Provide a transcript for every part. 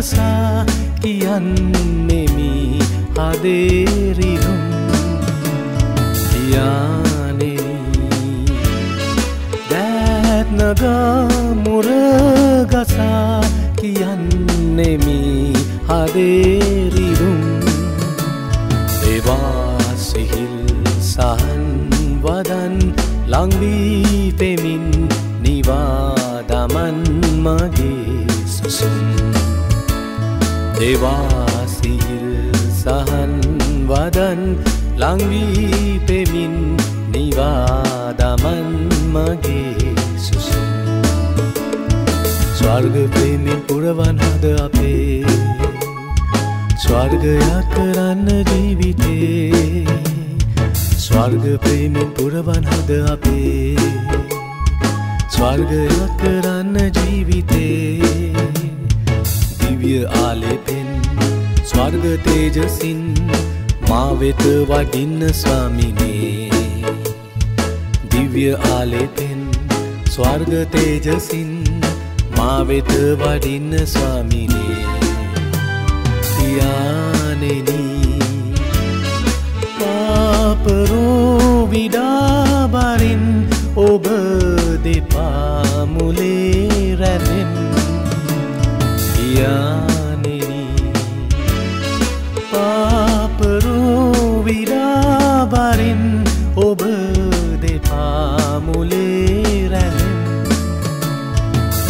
ගසා කියන්නෙමි හදේරිරුම් යානෙනී දැත්නගා මුරගසා කියන්නෙමි හදේරිරුම් එවා සිහිල් සහන් වදන් ලංවී පෙමින් නිවාදමන් මගේ සුසුම් දෙවාසිල් සහන් වදන් ලංවී පෙමින් නිවාදමන් මගේ සුසුම්. ස්වර්ග ප්‍රේමෙන් පුරවන් හද අපේ. ස්වර්ගයක් කරන්න ජීවිතේ. ස්වර්ග ප්‍රේමෙන් පුරවන් හද අපේ. ස්වර්ගයක් කරන්න ජීවිතේ. ස්වර්ග තේජසින් මා වෙත වඩින්න ස්වාමිනේ. දිව්‍ය ආලෙපෙන් ස්වර්ග තේජසින් මා වෙත වඩින්න ස්වාමිනේ. පියාණෙනි පාපරෝ විඩාබරින් ඔබ දෙපා මුලේ රැඳෙන්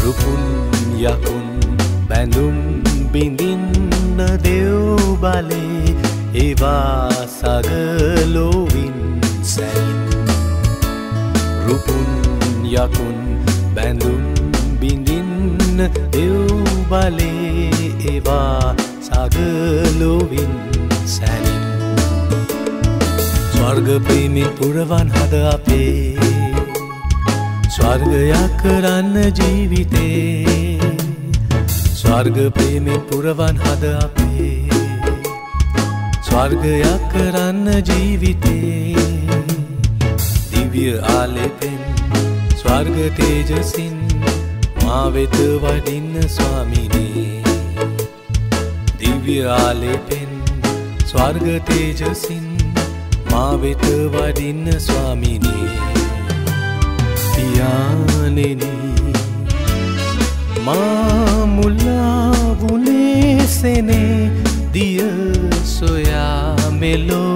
රුකුන් යකුන් බැඳුම් බිඳින්න දෙව් බලේ ඒවා සගලෝවින් සැයින් රුපුන් යකුන් බැඳුම් බිඳින්න දෙව් බලේ ඒවා සගලෝවින් සැනින් ස්වර්ග ප්‍රේමින් පුරවන් හද අපේ. ස්වර්ගයක් කරන්න ජීවිතේ. ස්වර්ග ප්‍රේමෙන් පුරවන් හද අපේ. ස්වර්ගයක් කරන්න ජීවිතේ. දිව්‍ය ආලෙපෙන් ස්වර්ග තේජසින් මා වෙත වඩින්න ස්වාමිනේ. දිව්‍ය ආලෙපෙන් ස්වර්ග තේජසින් මා වෙත වඩින්න ස්වාමිනේ. පියාණෙනි මා මුලා වුණේ සෙනේ දිය සොයා මෙලෝ.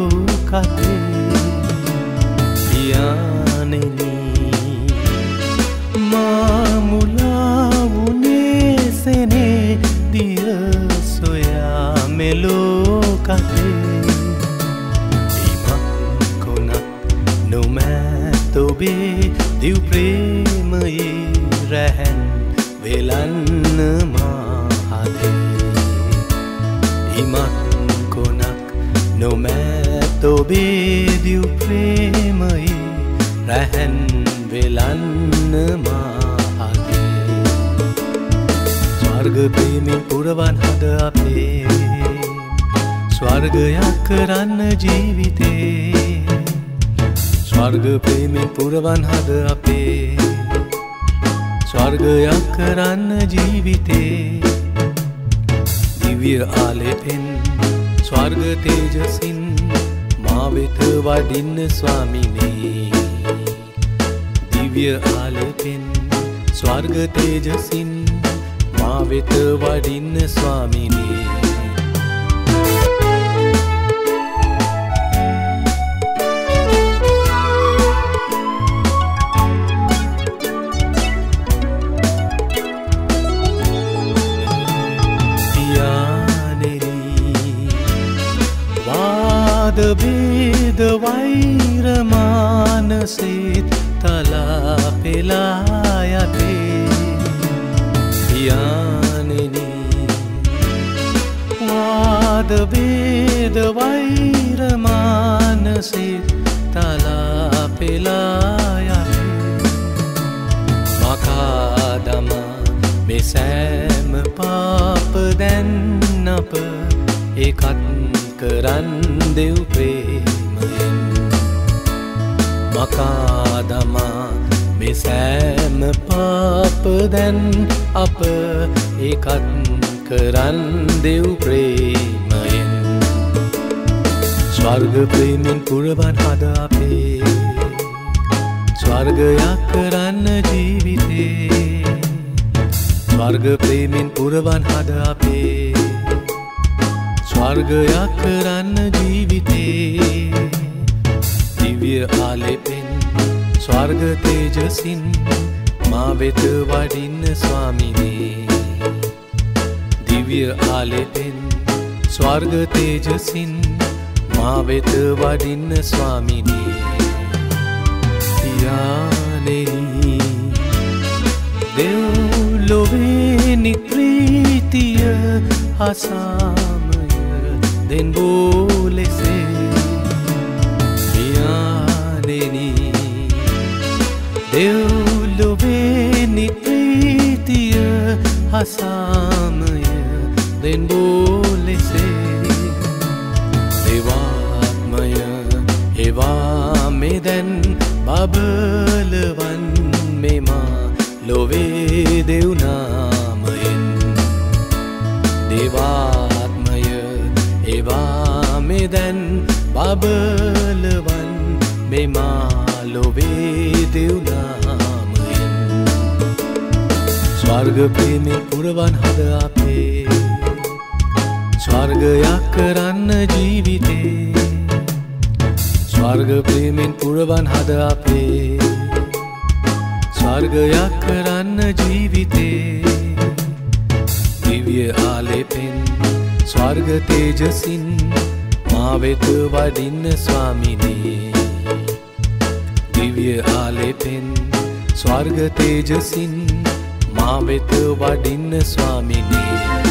දිව් ප්‍රේමයේ රැහැන් වෙලන්න මාහදේ ඉමක් කොනක් නොමැතොබේ දිව් ප්‍රේමයේ රැහැන් වෙලන්න මාහදේ ස්වර්ග ප්‍රේමෙන් පුරවන් හද අපේ. ස්වර්ගයක් කරන්න ජීවිතේ. ස්වර්ග ප්‍රේමෙන් පුරවන් හද අපේ. ස්වර්ගයක් කරන්න ජීවිතේ. දිව්‍ය ආලෙපෙන් ස්වර්ග තේජසින් මා වෙත වඩින්න ස්වාමිනේ. දිව්‍ය ආලෙපෙන් ස්වර්ග තේජසින් මා වෙත වඩින්න ස්වාමිනේ. වාද බේද වෛරමානසේත් තලා පෙලා යතේ. පියාණෙනි වාද බේද වෛරමානසේත් තලා පෙලා යතේ. මකා දමා මෙසෑම පාප දැන් අප ඒකත් කරන් දෙව් ප්‍රේමයෙන්. මකාදමා මෙසෑම පාප දැන් අප ඒකත් කරන් දෙව් ප්‍රේමයෙන්. ස්වර්ග ප්‍රේමෙන් පුරවන් හද අපේ. ස්වර්ගයක් කරන්න ජීවිතේ. ස්වර්ග ප්‍රේමෙන් පුරවන් හද අපේ. ස්වර්ගයක් කරන්න ජීවිතේ. දිවිය ආලෙපෙන් ස්වර්ග තේජසින් මා වෙත වඩින්න ස්වාමිනේ. දිවිය ආලෙපෙන් ස්වර්ග තේජසින් මා වෙත වඩින්න ස්වාමිනේ. පියානෙනි දෙව්ලොවේ නිත්‍රීතිය හසාමය දෙන්බෝ ලෙසේ පියානෙනි දෙව්ලොවේ නිත්‍රීතිය හසාමය. දෙන්බෝ ලෙසේ දෙවාත්මය එවා මෙදැන් බබලවන් මෙමා ලොවේ දෙව්නාමයෙන් බබලවන් මෙමා ලොවේ දෙව්නාමයෙන්. ස්වර්ග ප්‍රේමෙන් පුරවන් හද අපේ. ස්වර්ගයක් කරන්න ජීවිතේ. ස්වර්ග ප්‍රේමෙන් පුරවන් හද අපේ. ස්වර්ගයක් කරන්න ජීවිතේ. දිවිය ආලෙපෙන් ස්වර්ග තේජසින් මා වෙත වඩින්න ස්වාමිනේ. දිවිය ආලෙපෙන් ස්වර්ග තේජසින් මා වෙත වඩින්න ස්වාමිනේ.